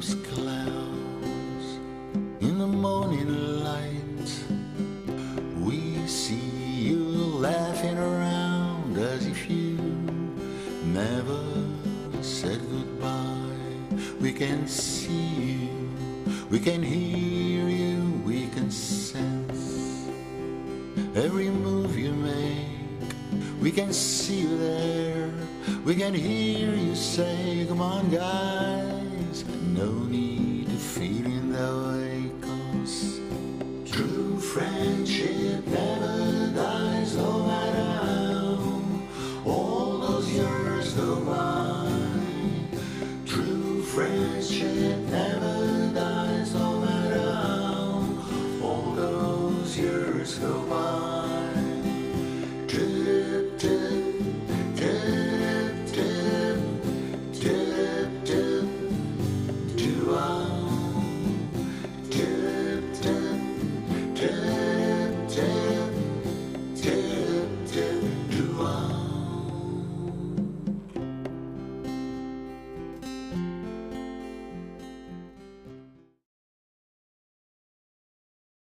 those clouds in the morning light. We see you laughing around as if you never said goodbye. We can see you, we can hear you, we can sense every move you make. We can see you there, we can hear you say, Come on, guys. Friendship never dies, no matter how all those years go by. True friendship never dies, no matter how all those years go by.